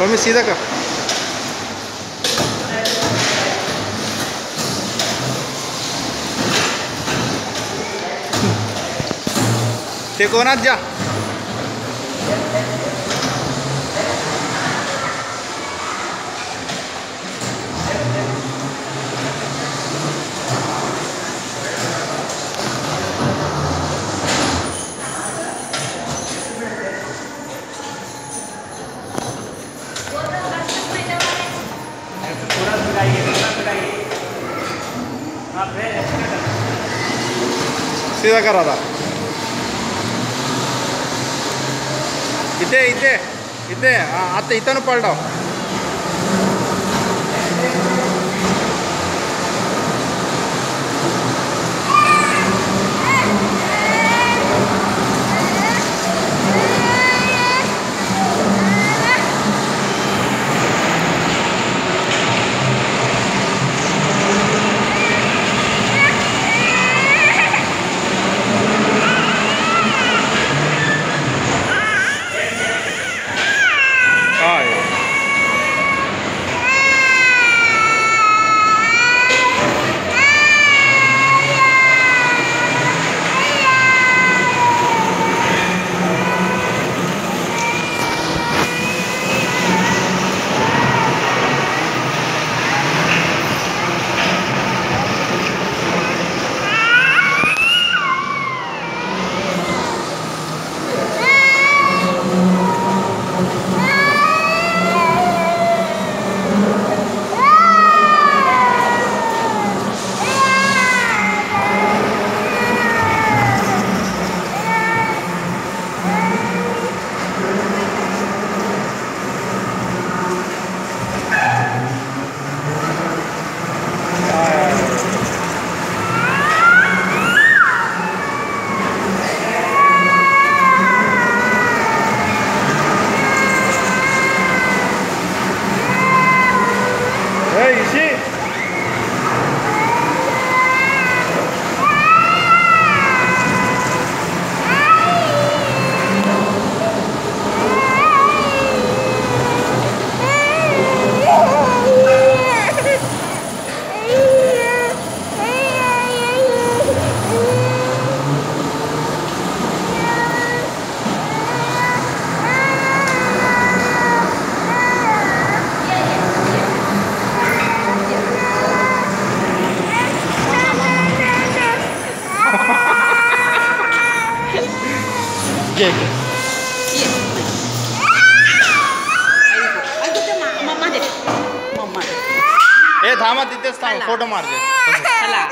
mummy सीधा कर ते ना जा सीधा कर आता इथे इथे इथे हा, आता इथं पलटाव दे मम्मा दे ए थांबा तिथेच थांब फ़ोटो मारते चला